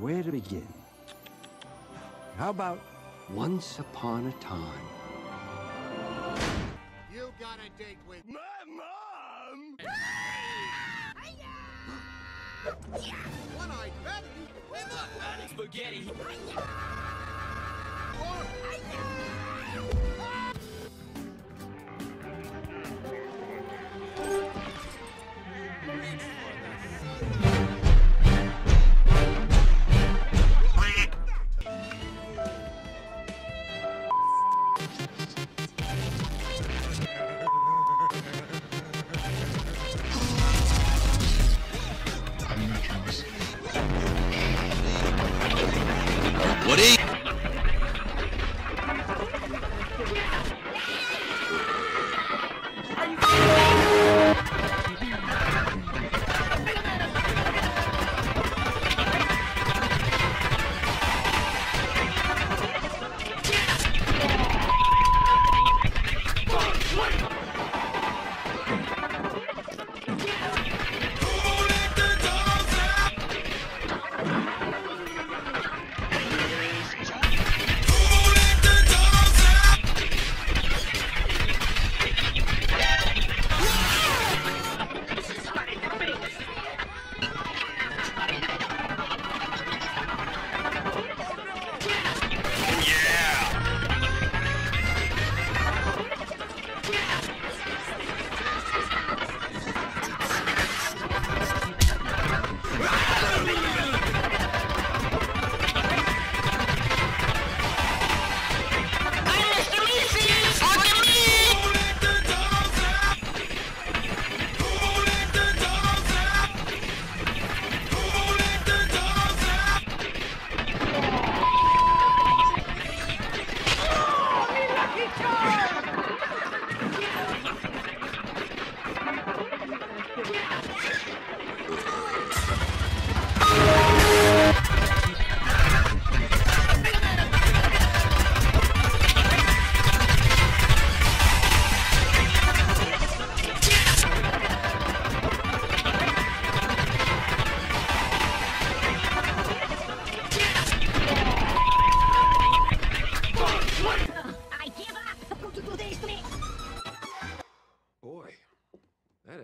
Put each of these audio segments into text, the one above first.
where to begin. How about once upon a time? You got a date with My mom! One-Eyed Betty. Spaghetti. Woody? I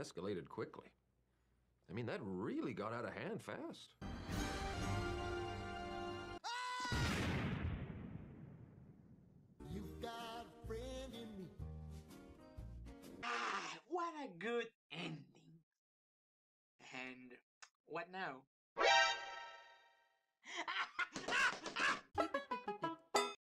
escalated quickly. I mean, that really got out of hand fast. You've got a friend in me. Ah, what a good ending. And what now?